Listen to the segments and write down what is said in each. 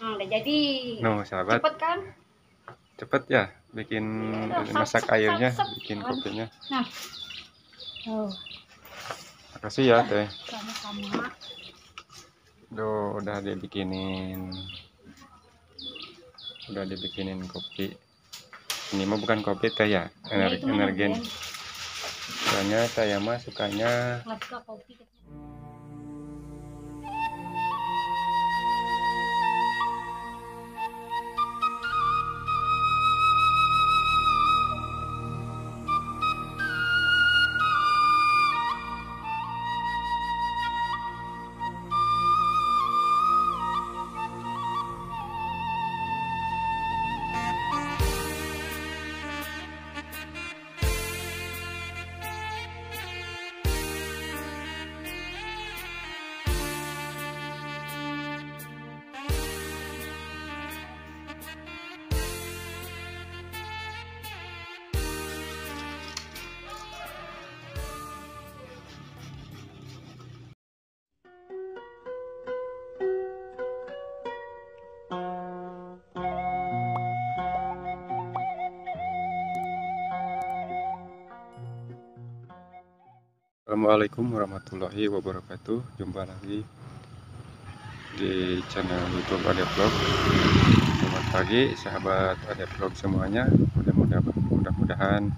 Hmm, udah jadi. No, sahabat, Cepet kan? cepet ya bikin Iya, masak sat, airnya, sat. bikin kopinya. Nah. Oh, Makasih ya teh. sama-sama. Duh, udah dibikinin. Udah dibikinin kopi. Ini mah bukan kopi teh ya, Ya, ener energen. energen. Soalnya saya mah sukanya Nggak suka kopi. Assalamualaikum warahmatullahi wabarakatuh. Jumpa lagi di channel YouTube Ade Vlog. Selamat pagi sahabat Ade Vlog semuanya. Mudah-mudahan mudah-mudahan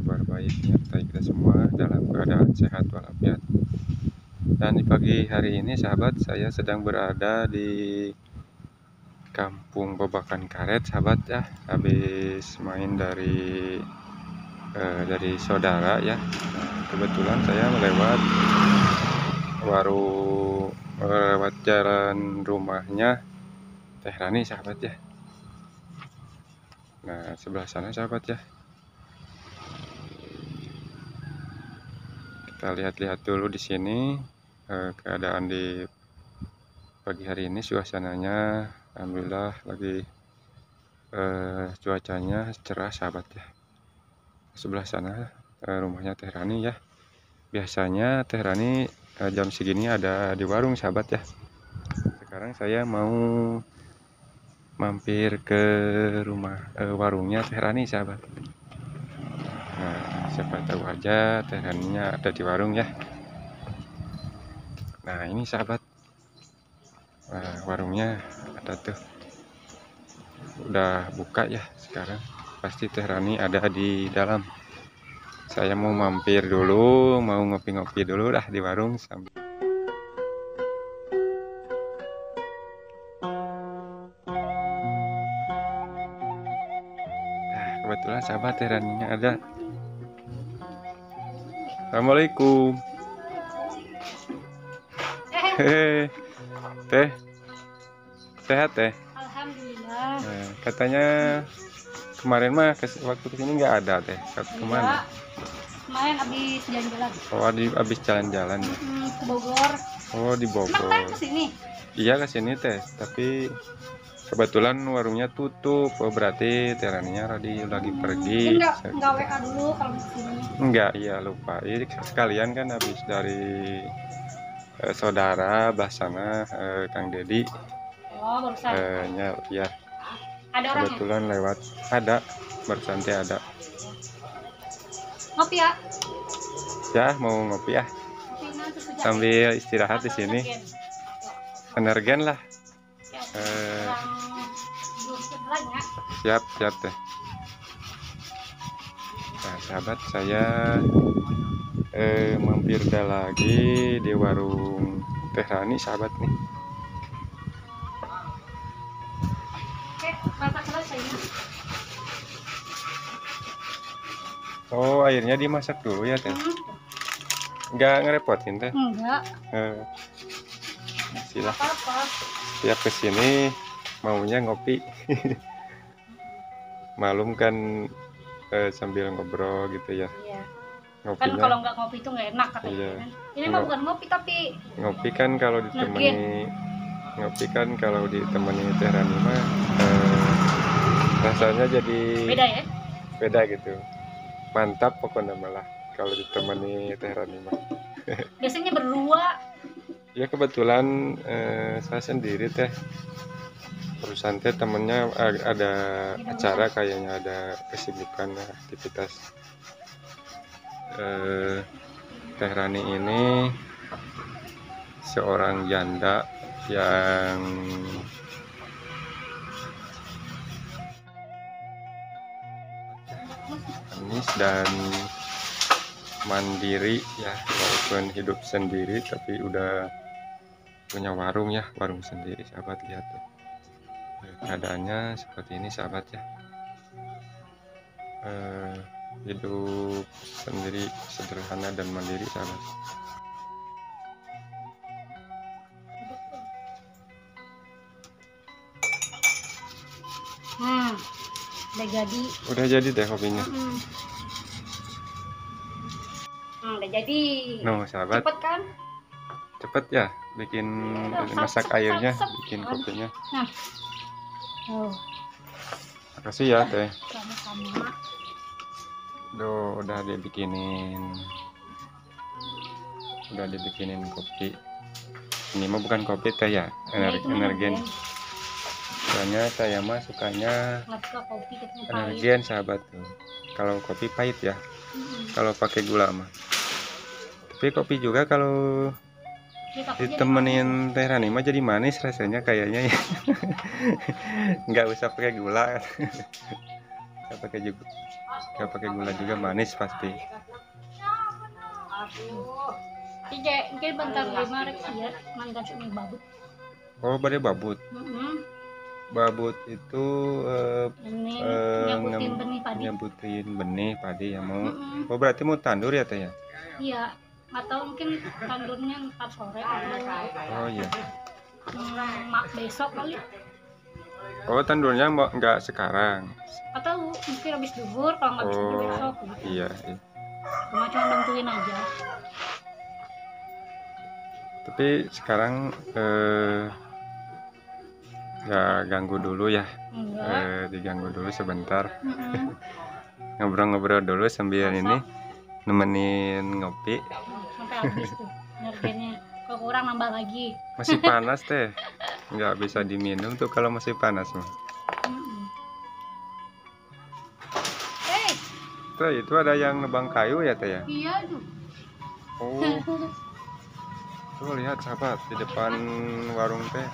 kabar baik menyertai kita semua dalam keadaan sehat walafiat. Dan di pagi hari ini sahabat saya sedang berada di Kampung Babakan Karet sahabat ya. Habis main dari eh, dari saudara ya. Kebetulan saya melewat warung lewat jalan rumahnya Teh Rani sahabat ya. Nah sebelah sana sahabat ya. Kita lihat-lihat dulu di sini eh, keadaan di pagi hari ini suasananya alhamdulillah lagi eh, cuacanya cerah sahabat ya sebelah sana eh, rumahnya Teh Rani ya. Biasanya Teh Rani eh, jam segini ada di warung sahabat ya. Sekarang saya mau mampir ke rumah eh, warungnya Teh Rani sahabat. Nah, siapa tahu aja Teh Raninya ada di warung ya. Nah, ini sahabat. Nah, warungnya ada tuh. Udah buka ya sekarang. Pasti Teh Rani ada di dalam. Saya mau mampir dulu mau ngopi-ngopi dulu lah di warung sambil nah, kebetulan sahabat Teh Raninya ada. Assalamualaikum. Hehe teh. Sehat teh? Alhamdulillah. Nah, katanya kemarin mah kes- waktu ke sini nggak ada teh Ke- ke mana. Kemarin habis jalan-jalan. oh di habis jalan-jalan ya Hmm, ke Bogor. oh di Emang Bogor kan ke sini? iya ke sini teh tapi kebetulan warungnya tutup oh, berarti teraninya lagi lagi pergi Enggak, enggak WA dulu kalau ke sini. enggak iya lupa ini sekalian kan habis dari eh, saudara Basana eh, Kang Dedi Oh, barusan. eh, nya, ya Ada orangnya. kebetulan lewat ada barusan teh ada Ngopi ya. ya mau ngopi ya Ngopi sejak. sambil istirahat di sini Energen. lah Ya, Eh. ya. siap siap teh nah sahabat saya eh, mampir dah lagi di warung Teh Rani sahabat nih masak oh airnya dimasak dulu ya teh Hmm, nggak ngerepotin teh enggak, eh, silah apa-apa. tiap ke sini maunya ngopi malum kan eh, sambil ngobrol gitu ya Iya. Kan ngopinya kalau nggak ngopi itu nggak enak katanya. Iya. kan. Ini mah bukan ngopi tapi ngopi kan kalau ditemani ngopi kan kalau ditemani teh Rani mah eh, rasanya jadi beda ya. beda gitu mantap pokoknya malah kalau ditemani teh Rani mah Biasanya berdua. ya kebetulan eh, saya sendiri teh Barusan teh temennya ada acara kayaknya ada kesibukan aktivitas. Eh, Teh Rani ini seorang janda yang manis dan mandiri ya walaupun hidup sendiri tapi udah punya warung ya warung sendiri sahabat lihat tuh. Keadaannya seperti ini sahabat ya. Eh, hidup sendiri sederhana dan mandiri sahabat Udah jadi. udah jadi deh hobinya. Hmm. Hmm, udah jadi. no sahabat. Cepet kan? cepet ya bikin Sep, masak airnya bikin kopinya. Oh, makasih ya teh. Sama-sama. Duh, udah dibikinin. Udah dibikinin kopi. Ini mah bukan kopi teh ya. Nah, Ener itu mah energen soalnya saya mah sukanya energen sahabat. Tuh kalau kopi pahit ya. Hmm. kalau pakai gula mah. Tapi kopi juga kalau takutnya ditemenin teh Rani mah jadi manis rasanya kayaknya ya. Nggak usah pakai gula. Nggak pakai juga. Nggak pakai gula juga manis pasti. Jadi bentar lima ya mangga babut. oh badai babut. Heeh. Babut itu eh, Ini ngem- benih padi. benih padi yang mau Heeh. oh berarti mau tandur ya teh ya Iya. Atau mungkin tandurnya ntar sore atau oh iya hmm, mak besok kali. oh tandurnya mau nggak sekarang Atau mungkin habis duhur kalau nggak bisa oh besok gitu. iya, iya. Cuma cuma bantuin aja. tapi sekarang eh ya ganggu dulu ya? Enggak. eh, diganggu dulu sebentar. Ngobrol-ngobrol dulu sambil ini nemenin ngopi. Sampai habis tuh energinya. Kalau kurang nambah lagi. masih panas teh. Nggak bisa diminum tuh kalau masih panas mah. Eh, tuh itu ada yang nebang kayu ya teh ya? Iya tuh. oh. Tuh lihat sahabat di depan warung teh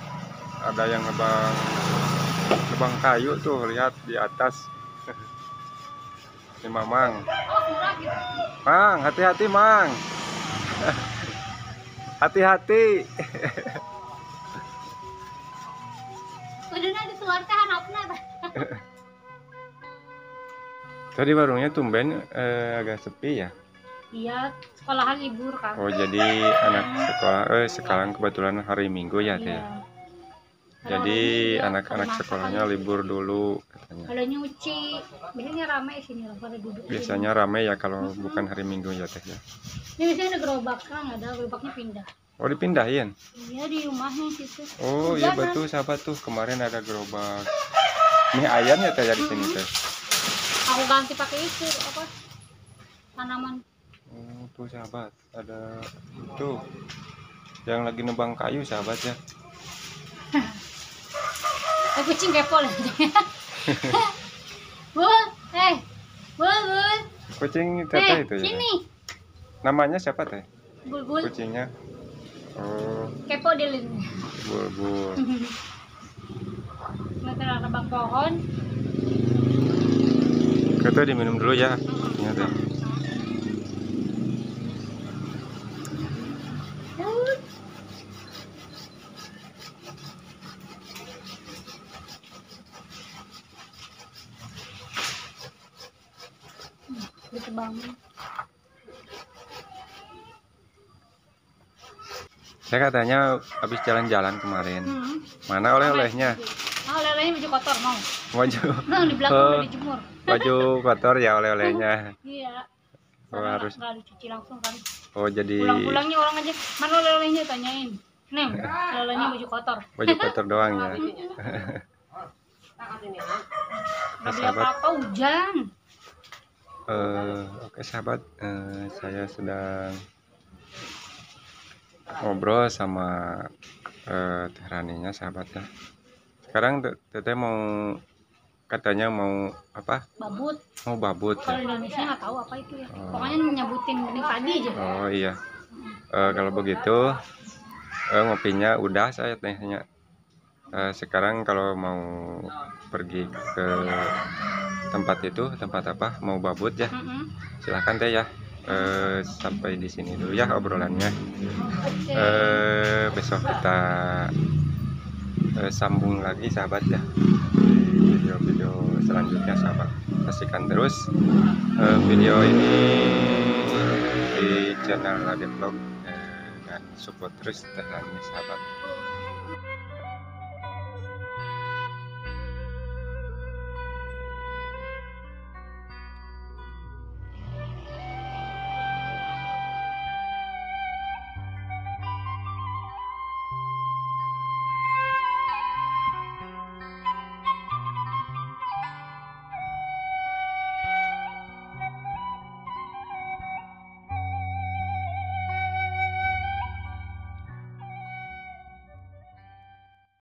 ada yang nebang nebang kayu tuh lihat di atas ini mamang mang hati-hati mang hati-hati tadi warungnya tumben eh, agak sepi ya Iya, sekolahan libur kan. oh jadi anak sekolah eh sekarang kebetulan hari minggu ya teh ya? Iya. Jadi anak-anak sekolahnya libur dulu katanya Ada nyuci. Biasanya ramai sini lah pada duduk. biasanya rame ya kalau bukan hari minggu ya teh ya Ini biasanya ada gerobak kan, ada gerobaknya pindah. oh dipindahin Iya di rumahnya situ. Oh iya Hujanan. betul sahabat tuh kemarin ada gerobak mie ayam ya teh ya di sini teh. Aku ganti pakai itu apa? Tanaman. Oh tuh sahabat ada itu yang lagi nebang kayu sahabat ya. Eh kucing kepo lah. Bul, eh, bul, bul, Kucing eh, teteh itu ya. sini, Namanya siapa teh? bul, bul, Kucingnya. Oh kepo dia lin. bulbul. Nanti ada bang pohon. Kita diminum dulu ya. Kopinya teh. Bul. Hmm, Gitu bangun. Saya katanya habis jalan-jalan kemarin. Hmm. Mana oleh-olehnya? Ah, oleh-olehnya baju kotor mau. Baju Nah, di belakang Oh. udah dijemur. baju kotor ya oleh-olehnya. Iya. Oh, Karena harus. nggak dicuci langsung kan. Oh jadi Pulang-pulangnya orang aja, mana oleh-olehnya tanyain. Neng, oleh-olehnya baju kotor. baju kotor doang ya. Nggak beli apa-apa hujan. Eh, oke sahabat, eh, saya sedang ngobrol sama eh, Teh Raninya sahabat ya. sekarang Te- teteh mau katanya mau apa? Babut. Mau babut kalau ya? Indonesia nggak tahu apa itu ya. Oh. pokoknya nyebutin benih padi aja. Oh iya. Eh, kalau begitu eh, ngopinya udah saya tehnya Eh, sekarang kalau mau pergi ke tempat itu tempat apa? Mau babut ya? Silahkan teh ya. Eh, sampai di sini dulu ya obrolannya. Eh besok kita eh, sambung lagi sahabat ya. Di video-video selanjutnya sahabat. Saksikan terus. Eh, video ini di channel Lade Vlog eh, dan support terus tehnya sahabat